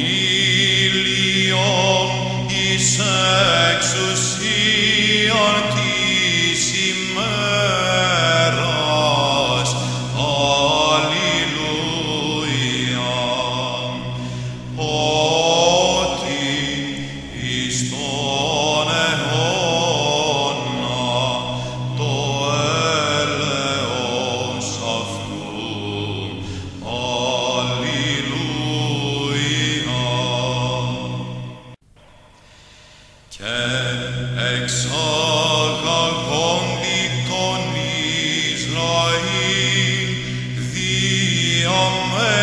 Ilion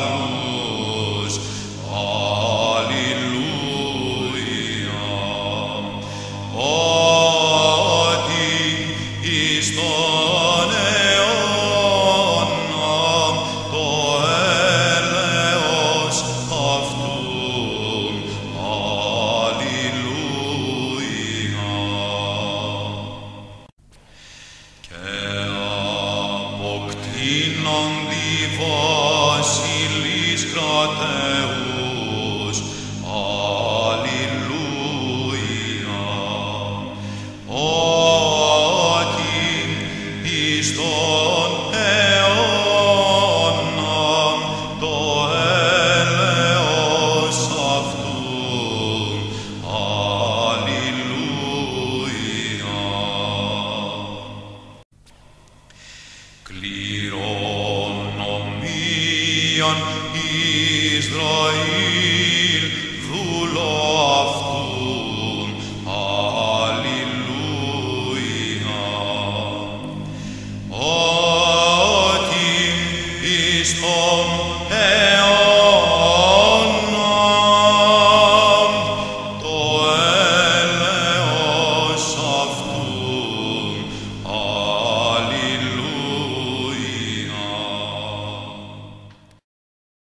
μεγάλους. Αλληλούια. Ότι εις τον αιώνα το έλεος αυτού. Αλληλούια. Και αποκτήνονται